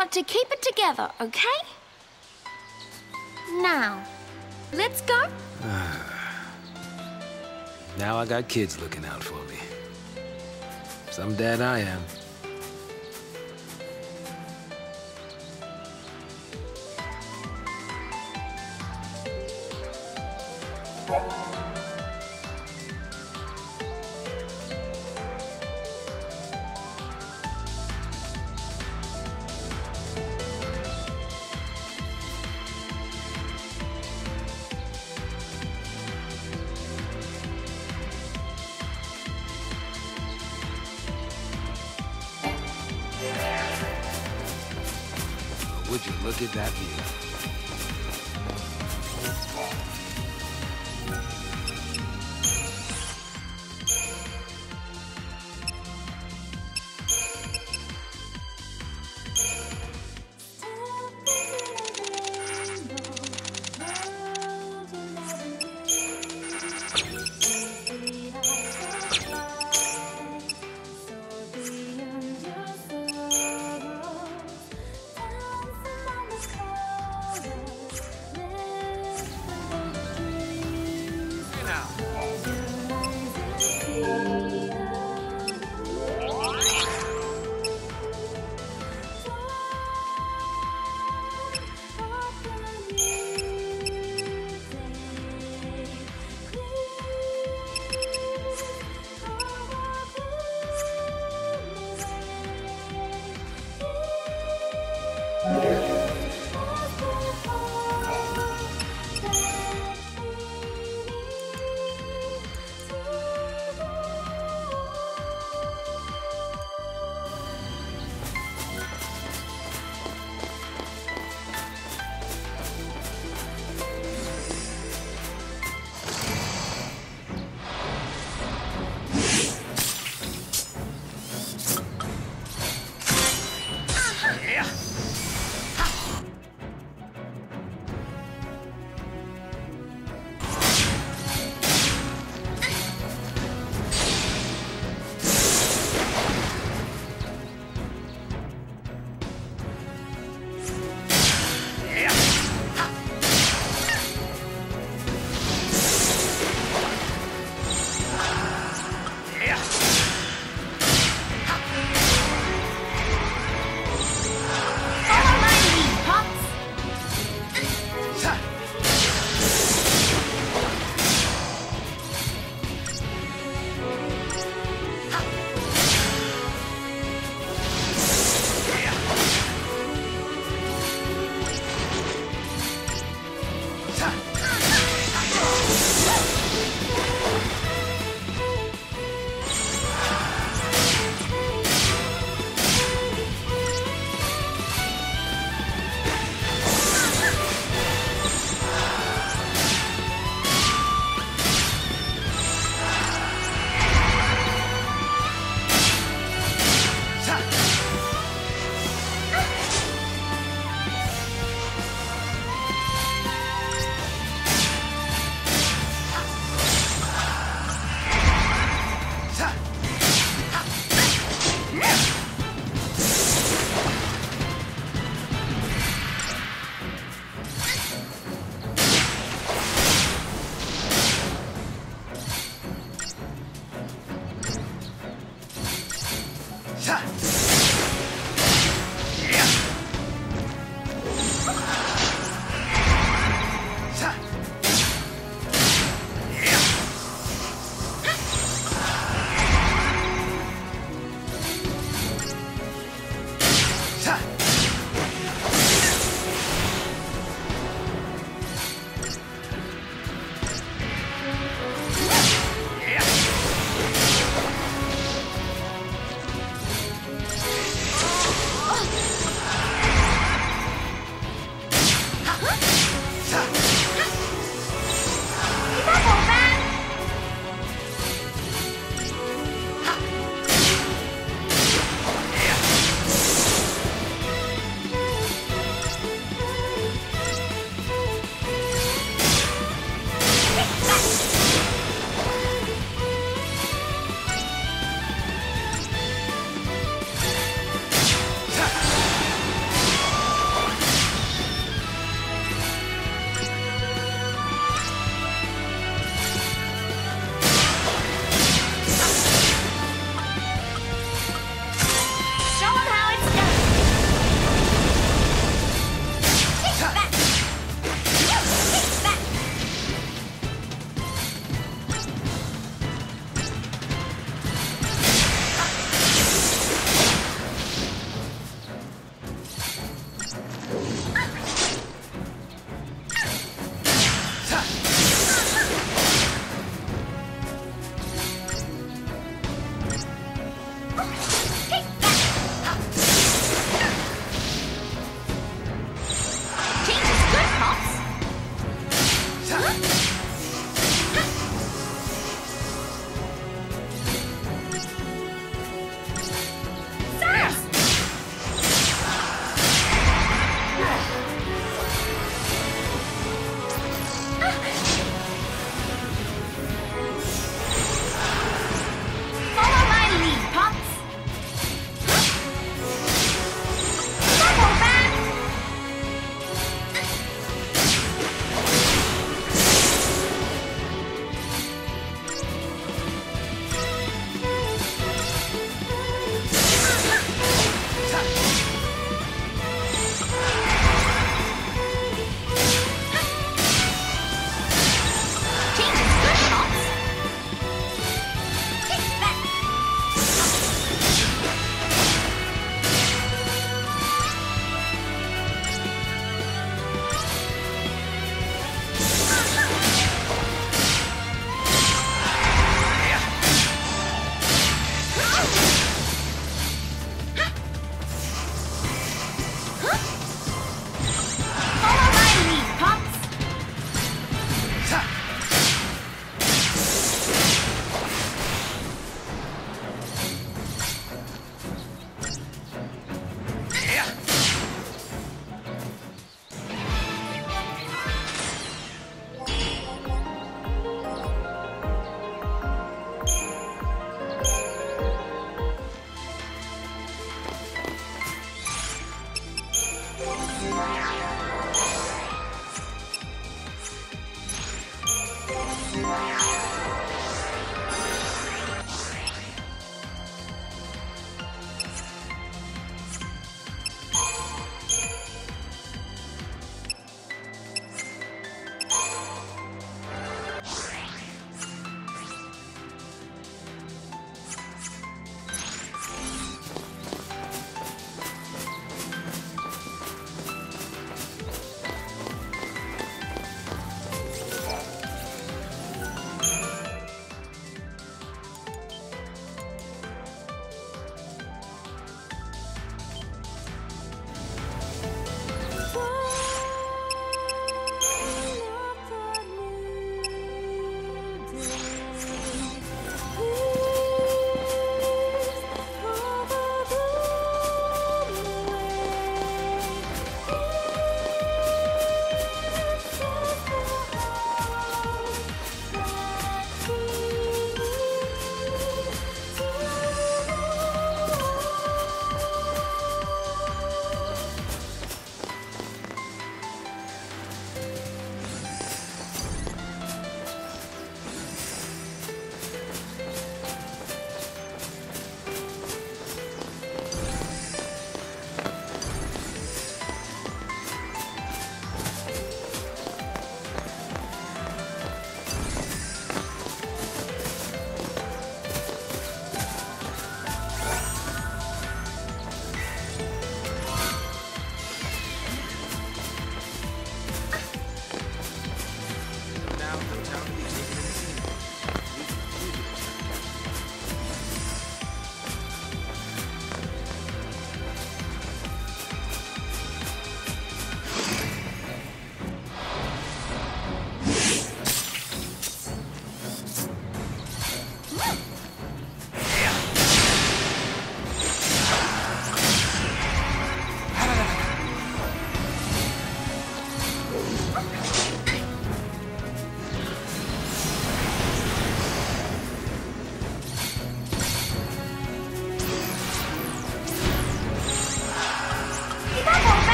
got to keep it together, okay? Now, let's go. Now I got kids looking out for me. Some dad I am. Would you look at that view? Yeah.